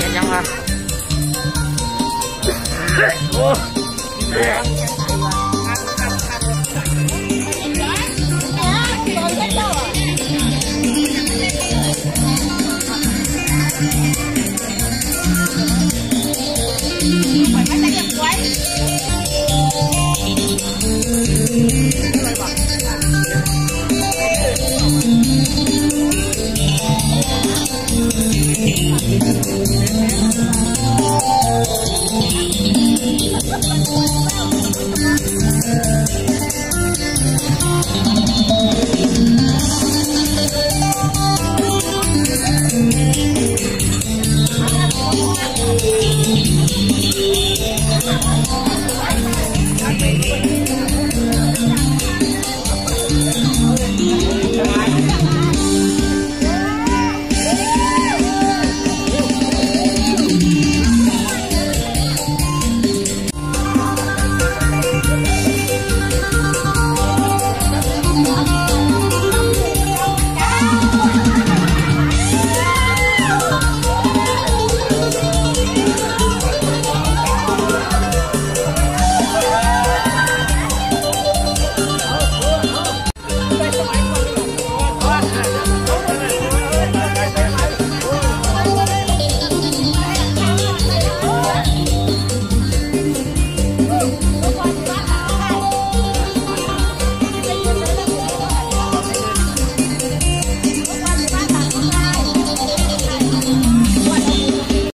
nhẹ nhàng ha. Ô.